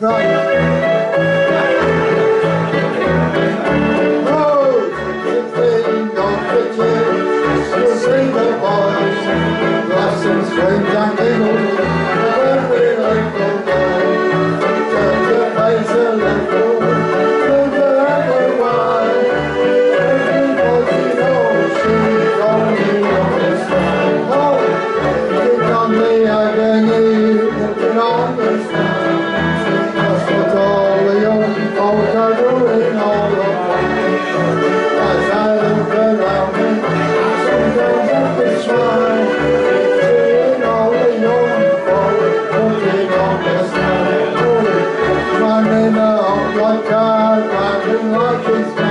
right. I've been watch his